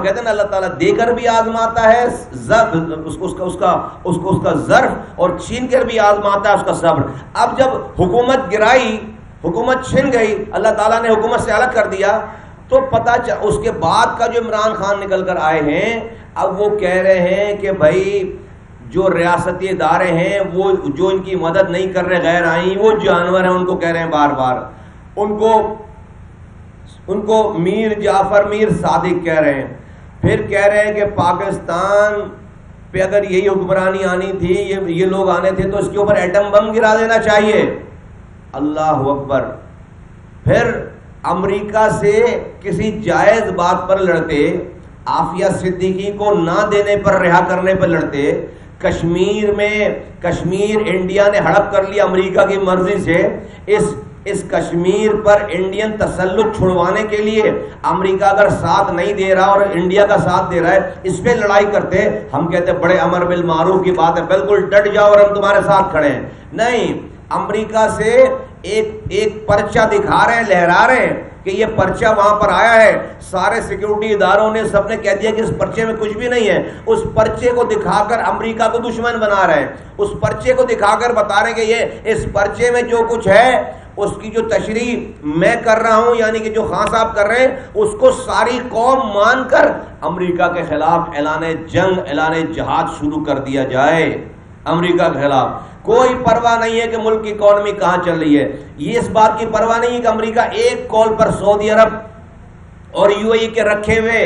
कहते हैं अल्लाह ताला देकर भी आजमाता है उसको, उसका उसका, उसको, उसका जर्फ और छीन कर भी आजमाता है उसका सब्र। अब जब हुकूमत गिराई, हुकूमत छिन गई, अल्लाह ताला ने हुकूमत से अलग कर दिया तो पता चल उसके बाद का जो इमरान खान निकल कर आए हैं, अब वो कह रहे हैं कि भाई, जो रियासती इदारे हैं, वो, जो इनकी मदद नहीं कर रहे गैर आई, वो जानवर हैं, उनको कह रहे हैं बार बार उनको उनको मीर जाफ़र, मीर सादिक कह रहे हैं। फिर कह रहे हैं कि पाकिस्तान पे अगर यही हुक्मरानी आनी थी, ये ये लोग आने थे तो इसके ऊपर एटम बम गिरा देना चाहिए। अल्लाह अकबर। फिर अमेरिका से किसी जायज़ बात पर लड़ते, आफिया सिद्दीकी को ना देने पर, रिहा करने पर लड़ते, कश्मीर में, कश्मीर, इंडिया ने हड़प कर लिया अमेरिका की मर्ज़ी से, इस इस कश्मीर पर इंडियन तसल्लुत छुड़वाने के लिए अमेरिका अगर साथ नहीं दे रहा और इंडिया का साथ दे रहा है, इस पर लड़ाई करते, हम कहते बड़े अमर बिल मारूफ की बात है, बिल्कुल डट जाओ और हम तुम्हारे साथ खड़े हैं। नहीं, अमेरिका से एक एक पर्चा दिखा रहे हैं, लहरा रहे हैं कि ये पर्चा वहाँ पर आया है। सारे सिक्योरिटी इदारों ने, सबने कह दिया कि इस पर्चे में कुछ भी नहीं है। उस पर्चे को दिखाकर अमेरिका को दुश्मन बना रहे हैं। उस पर्चे को दिखाकर बता रहे हैं कि ये, इस पर्चे में जो कुछ है उसकी जो तशरी मैं कर रहा हूँ, यानी कि जो खान साहब कर रहे हैं, उसको सारी कौम मानकर अमेरिका के खिलाफ ऐलान जंग ऐलान जहाज़ शुरू कर दिया जाए। अमेरिका के खिलाफ। कोई परवाह नहीं है कि मुल्क की इकोनॉमी कहाँ चल रही है। ये इस बात की परवाह नहीं है कि अमेरिका एक कॉल पर सऊदी अरब और यूएई के रखे हुए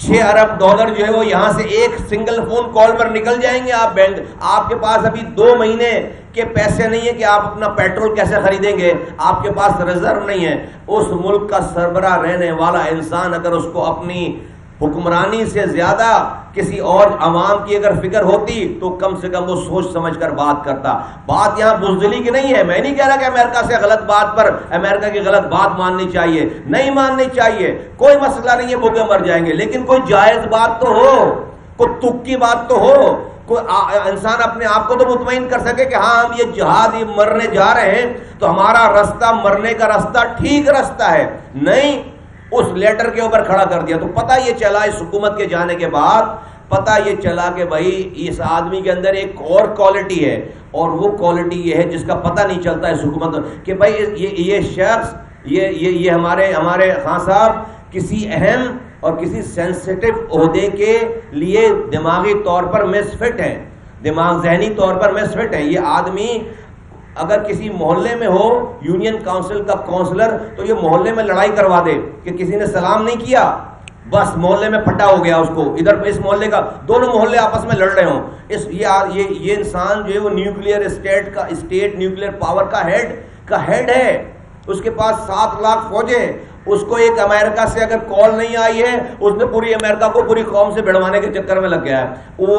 छह अरब डॉलर जो है वो यहाँ से एक सिंगल फ़ोन कॉल पर निकल जाएँगे आप बैंक। आपके पास अभी दो महीने के पैसे नहीं है कि आप अपना पेट्रोल कैसे खरीदेंगे। आपके पास रिज़र्व नहीं है। उस मुल्क का सरबरा रहने वाला इंसान अगर उसको अपनी हुक्मरानी से ज़्यादा किसी और अवाम की अगर फ़िक्र होती तो कम से कम वो सोच समझ कर बात करता। बात यहाँ बुजदली की नहीं है। मैं नहीं कह रहा कि अमेरिका से गलत बात पर अमेरिका की गलत बात माननी चाहिए। नहीं माननी चाहिए। कोई मसला नहीं है भूखे मर जाएँगे। लेकिन कोई जायज़ बात तो हो, कोई तुक की बात तो हो, कोई इंसान अपने आप को तो मुतमिन कर सके कि हाँ हम ये जहाज़ मरने जा रहे हैं तो हमारा रास्ता मरने का रास्ता ठीक रास्ता है। नहीं उस लेटर के ऊपर खड़ा कर दिया। तो पता ये चला इस हुकूमत के जाने के बाद, पता ये चला कि भाई, इस आदमी के अंदर एक और क्वालिटी है, और वो क्वालिटी ये है जिसका पता नहीं चलता इस हुकूमत कि भाई, ये ये शख्स, ये ये ये हमारे हमारे खान साहब किसी अहम और किसी सेंसिटिव अहदे के लिए दिमागी तौर पर मिसफिट है। दिमाग, जहनी तौर पर मिसफिट है। ये आदमी अगर किसी मोहल्ले में हो यूनियन काउंसिल का काउंसलर तो ये मोहल्ले में लड़ाई करवा दे कि किसी ने सलाम नहीं किया। बस मोहल्ले में फटा हो गया उसको। इधर इस मोहल्ले का, दोनों मोहल्ले आपस में लड़ रहे हो। इस, ये ये ये इंसान जो है वो न्यूक्लियर स्टेट का स्टेट न्यूक्लियर पावर का हेड का हेड है। उसके पास सात लाख फौजे उसको एक अमेरिका से अगर कॉल नहीं आई है, उसने पूरी अमेरिका को पूरी कौम से भिड़वाने के चक्कर में लग गया है। वो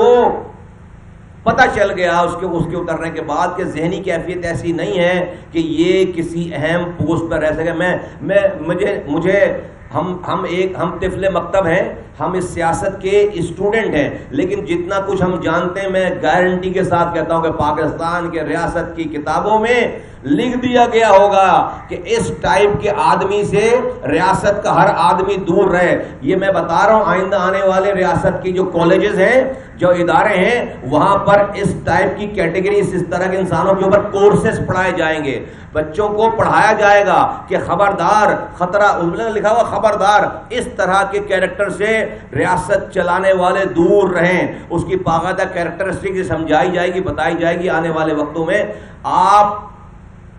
पता चल गया उसके उसके उतरने के बाद कि जहनी कैफियत ऐसी नहीं है कि ये किसी अहम पोस्ट पर रह सके। मैं मैं, मुझे मुझे, हम हम एक, हम तिफले मकतब हैं हम इस सियासत के स्टूडेंट हैं, लेकिन जितना कुछ हम जानते हैं, मैं गारंटी के साथ कहता हूँ कि पाकिस्तान के रियासत की किताबों में लिख दिया गया होगा कि इस टाइप के आदमी से रियासत का हर आदमी दूर रहे। ये मैं बता रहा हूँ, आइंदा आने वाले रियासत की जो कॉलेजेस हैं, जो इदारे हैं, वहाँ पर इस टाइप की कैटेगरी इस तरह के इंसानों के ऊपर कोर्सेस पढ़ाए जाएँगे। बच्चों को पढ़ाया जाएगा कि खबरदार, खतरा लिखा हुआ खबरदार, इस तरह के कैरेक्टर से रियासत चलाने वाले दूर रहें। उसकी बाकायदा कैरेक्टरिस्टिक समझाई जाएगी, बताई जाएगी आने वाले वक्तों में। आप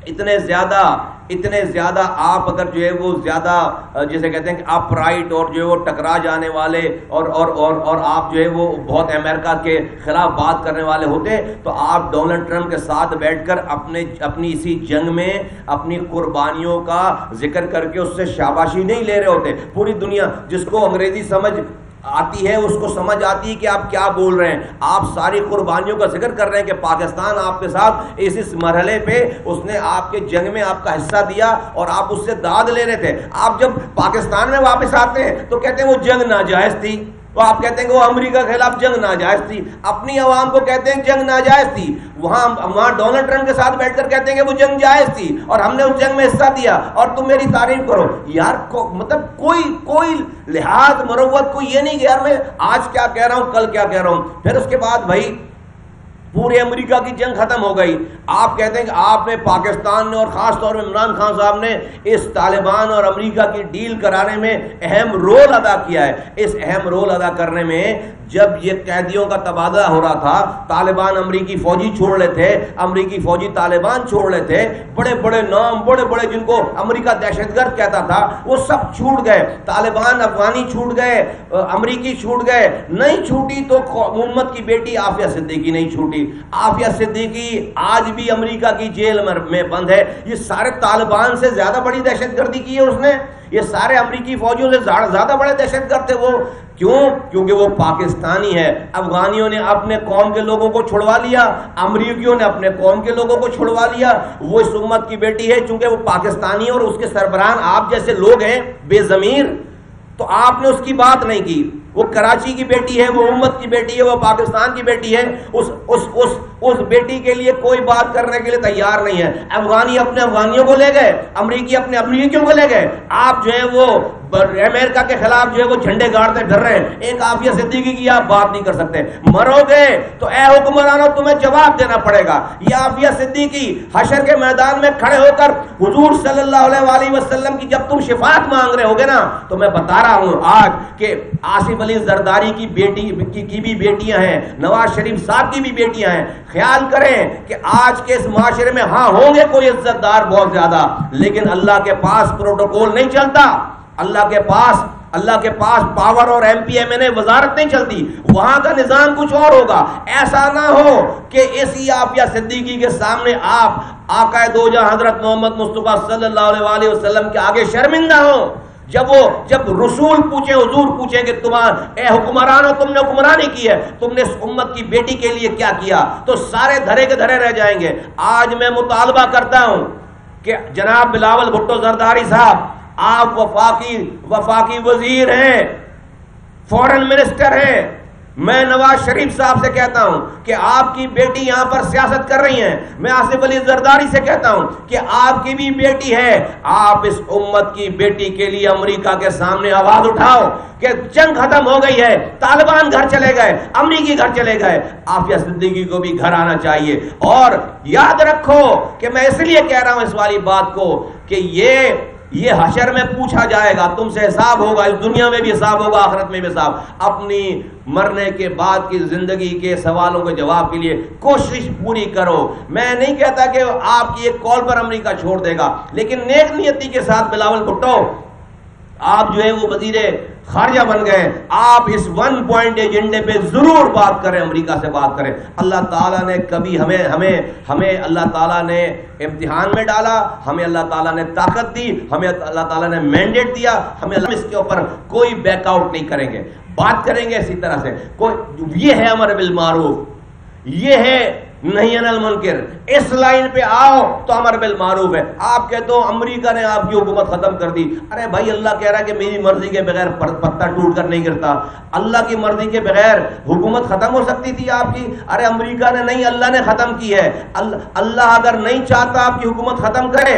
इतने ज़्यादा इतने ज़्यादा आप अगर जो है वो ज़्यादा जैसे कहते हैं कि आप राइट और जो है वो टकरा जाने वाले और और और और आप जो है वो बहुत अमेरिका के खिलाफ बात करने वाले होते तो आप डोनाल्ड ट्रंप के साथ बैठकर अपने, अपनी इसी जंग में अपनी कुर्बानियों का ज़िक्र करके उससे शाबाशी नहीं ले रहे होते। पूरी दुनिया जिसको अंग्रेज़ी समझ आती है, उसको समझ आती है कि आप क्या बोल रहे हैं। आप सारी कुर्बानियों का ज़िक्र कर रहे हैं कि पाकिस्तान आपके साथ इस इस मरहले पे उसने आपके जंग में आपका हिस्सा दिया और आप उससे दाद ले रहे थे। आप जब पाकिस्तान में वापस आते हैं तो कहते हैं वो जंग नाजायज थी। तो आप कहते हैं कि वो अमेरिका के खिलाफ जंग नाजायज थी। अपनी आवाम को कहते हैं जंग नाजायज थी। वहाँ वहाँ डोनाल्ड ट्रंप के साथ बैठकर कहते हैं कि वो जंग जायज़ थी और हमने उस जंग में हिस्सा दिया। और तुम मेरी तारीफ़ करो। यार को, मतलब कोई कोई लिहाज मरवत को ये नहीं कि यार मैं आज क्या कह रहा हूँ कल क्या कह रहा हूँ। फिर उसके बाद भाई पूरे अमेरिका की जंग खत्म हो गई। आप कहते हैं कि आपने पाकिस्तान ने और ख़ास तौर पर इमरान खान साहब ने इस तालिबान और अमेरिका की डील कराने में अहम रोल अदा किया है। इस अहम रोल अदा करने में जब ये कैदियों का तबादला हो रहा था, तालिबान अमरीकी फौजी छोड़ रहे थे, अमरीकी फौजी तालिबान छोड़ रहे थे बड़े बड़े नाम बड़े बड़े जिनको अमरीका दहशतगर्द कहता था, वो सब छूट गए। तालिबान अफगानी छूट गए, अमरीकी छूट गए। नहीं छूटी तो मोहम्मद की बेटी आफिया सिद्दीकी नहीं छूटी। आफिया सिद्दीकी आज भी अमरीका की जेल में बंद है। ये सारे तालिबान से ज़्यादा बड़ी दहशतगर्दी की है उसने। ये सारे अमरीकी फौजियों से ज़्यादा बड़े दहशतगर्द थे वो। क्यों? क्योंकि वो पाकिस्तानी है। अफगानियों ने अपने कौम के लोगों को छुड़वा लिया। अमरीकियों ने अपने कौम के लोगों को छुड़वा लिया। वो इस उम्मत की बेटी है क्योंकि वो पाकिस्तानी और उसके सरबराह आप जैसे लोग हैं, बेजमीर। तो आपने उसकी बात नहीं की। वो कराची की बेटी है, वो उम्मत की बेटी है, वो पाकिस्तान की बेटी है। उस उस उस उस बेटी के लिए कोई बात करने के लिए तैयार नहीं है। अफगानी अपने अफगानियों को ले गए। अमरीकी अपने अमरीकियों को ले गए। आप जो है वो अमेरिका के खिलाफ जो है वो झंडे गाड़ते डर रहे हैं। एक आफिया सिद्दीकी की आप बात नहीं कर सकते। मरोगे तो ए हुक्मरानों तुम्हें जवाब देना पड़ेगा। ये आफिया सिद्दीकी हशर के मैदान में खड़े होकर हुजूर सल्लल्लाहु अलैहि वसल्लम की जब तुम शिफात मांग रहे होगे ना तो मैं बता रहा हूँ आज के आसिफ अली जरदारी की बेटी की, की भी बेटियाँ हैं नवाज़ शरीफ साहब की भी बेटियाँ हैं। ख्याल करें कि आज के इस माशरे में हाँ होंगे कोई इज्जतदार बहुत ज़्यादा लेकिन अल्लाह के पास प्रोटोकॉल नहीं चलता। अल्लाह के पास, अल्लाह के पास पावर और एमपीएमएनए वजारत नहीं चलती। वहाँ का निज़ाम कुछ और होगा। ऐसा ना हो कि इसी आफिया सिद्दीकी के सामने आप आका दो हज़रत मोहम्मद मुस्तफ़ा सल्लल्लाहु अलैहि वसल्लम के आगे शर्मिंदा हो। जब वो, जब रसूल पूछे, हजूर पूछे कि तुम्हारा हुक्मरान हो तुमने हुक्मरानी की है? तुमने इस उम्मत की बेटी के लिए क्या किया? तो सारे धरे के धरे रह जाएँगे। आज मैं मुतालबा करता हूँ कि जनाब बिलावल भुट्टो जरदारी साहब आप वफाकी वफाकी वज़ीर हैं, फॉरेन मिनिस्टर हैं। मैं नवाज़ शरीफ साहब से कहता हूँ कि आपकी बेटी यहाँ पर सियासत कर रही हैं। मैं आसिफ अली जरदारी से कहता हूँ कि आपकी भी बेटी है। आप इस उम्मत की बेटी के लिए अमेरिका के सामने आवाज़ उठाओ कि जंग खत्म हो गई है, तालिबान घर चले गए अमरीकी घर चले गए। आफिया सिद्दीकी को भी घर आना चाहिए। और याद रखो कि मैं इसलिए कह रहा हूँ इस वाली बात को कि ये ये हशर में पूछा जाएगा, तुमसे हिसाब होगा, इस दुनिया में भी हिसाब होगा, आखिरत में भी हिसाब। अपनी मरने के बाद की ज़िंदगी के सवालों के जवाब के लिए कोशिश पूरी करो। मैं नहीं कहता कि आपकी एक कॉल पर अमरीका छोड़ देगा, लेकिन नेक नियति के साथ बिलावल भुट्टो आप जो है वो वजीरे खारजा बन गए। आप इस वन पॉइंट एजेंडे पे ज़रूर बात करें, अमेरिका से बात करें। अल्लाह ताला ने कभी हमें हमें हमें अल्लाह ताला ने इम्तिहान में डाला, हमें अल्लाह ताला ने ताकत दी, हमें अल्लाह ताला ने मैंडेट दिया, हमें इसके ऊपर कोई बैकआउट नहीं करेंगे। बात करेंगे इसी तरह से। कोई, ये है अमर बिल मारूफ। ये है नहीं, अनल मुनकर, इस लाइन पे आओ तो अमर बिल मारूफ है। आप कहते हो, अमरीका ने आपकी हुकूमत खत्म कर दी। अरे भाई, अल्लाह कह रहा है कि मेरी मर्ज़ी के बगैर पत्ता टूट कर नहीं गिरता। अल्लाह की मर्ज़ी के बगैर हुकूमत खत्म हो सकती थी आपकी। अरे अमरीका ने नहीं, अल्लाह ने खत्म की है। अल्लाह अगर नहीं चाहता आपकी हुकूमत खत्म करे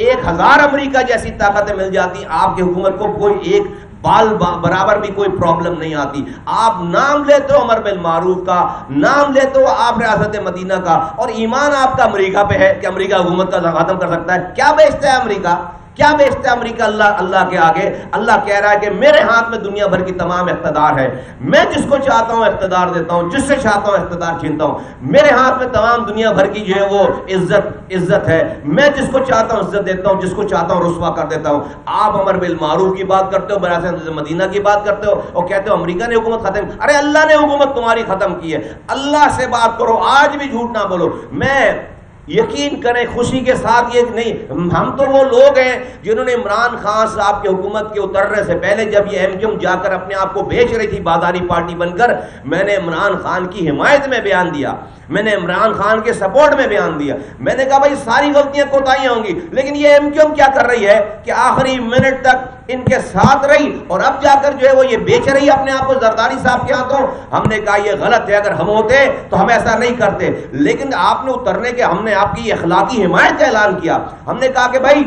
एक हज़ार अमरीका जैसी ताकतें मिल जाती, आपकी हुकूमत को कोई एक बाल बराबर भी कोई प्रॉब्लम नहीं आती। आप नाम लेते हो अमर बिल मारूफ का, नाम लेते हो आप रियासत मदीना का, और ईमान आपका अमरीका पे है कि अमरीका हुकूमत का खत्म कर सकता है। क्या बेचता है अमरीका? क्या बेचता है अमरीका अल्लाह? अल्लाह के आगे। अल्लाह कह रहा है कि मेरे हाथ में दुनिया भर की तमाम इकतदार है। मैं जिसको चाहता हूँ इकतदार देता हूँ, जिससे चाहता हूँ इकतदार छीनता हूँ। मेरे हाथ में तमाम दुनिया भर की जो है वो इज़्ज़त इज़्ज़त है। मैं जिसको चाहता हूँ इज़्ज़त देता हूँ, जिसको चाहता हूँ रुसवा कर देता हूँ। आप अमर बिल मारूफ की बात करते हो बरासत मदीना की बात करते हो और कहते हो अमरीका ने हुकूमत खत्म अरे अल्लाह ने हुकूमत तुम्हारी खत्म की है। अल्लाह से बात करो, आज भी झूठ ना बोलो। मैं यकीन करें, खुशी के साथ ये नहीं, हम तो वो लोग हैं जिन्होंने इमरान खान साहब की हुकूमत के उतरने से पहले जब ये एम एमजम जाकर अपने आप को बेच रही थी बाजारी पार्टी बनकर, मैंने इमरान खान की हिमायत में बयान दिया। मैंने इमरान खान के सपोर्ट में बयान दिया। मैंने कहा भाई सारी गलतियाँ कोताहियाँ होंगी लेकिन ये एम क्यों क्या कर रही है कि आखिरी मिनट तक इनके साथ रही और अब जाकर जो है वो ये बेच रही अपने आप को जरदारी साहब के हाथों? हमने कहा ये गलत है अगर हम होते तो हम ऐसा नहीं करते। लेकिन आपने उतरने के हमने आपकी अखलाकी हिमायत का ऐलान किया। हमने कहा कि भाई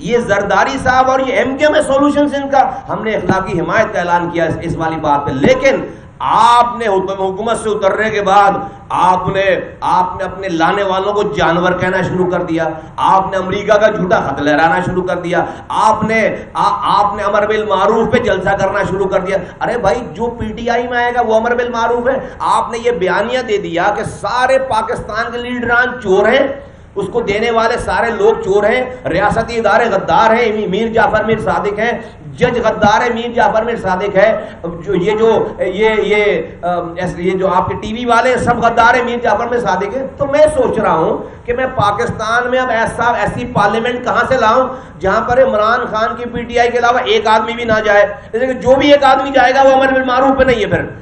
ये जरदारी साहब और ये एम में सोल्यूशन इनका। हमने अखलाकी हिमायत का ऐलान किया इस, इस वाली बात पे। लेकिन आपने हुकूमत से उतरने के बाद आपने आपने अपने लाने वालों को जानवर कहना शुरू कर दिया। आपने अमेरिका का झूठा खत लहराना शुरू कर दिया। आपने आ, आपने अमर बिल मारूफ पे जलसा करना शुरू कर दिया। अरे भाई जो पीटीआई में आएगा वो अमर बिल मारूफ है। आपने ये बयानिया दे दिया कि सारे पाकिस्तान के लीडरान चोर हैं। उसको देने वाले सारे लोग चोर हैं, रियासती इदारे गद्दार हैं मीर जाफ़र मीर सादिक हैं, जज गद्दार है, मीर जाफ़र मीर सादिक है। जो ये जो ये ये ये जो आपके टीवी वाले सब गद्दार है, मीर जाफ़र मीर सादिक है। तो मैं सोच रहा हूँ कि मैं पाकिस्तान में अब ऐसा ऐसी पार्लियामेंट कहाँ से लाऊं, जहाँ पर इमरान खान की पीटीआई के अलावा एक आदमी भी ना जाए। जो भी एक आदमी जाएगा, वो अमर मारूफ पे नहीं है फिर।